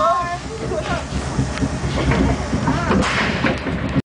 拜拜谢谢上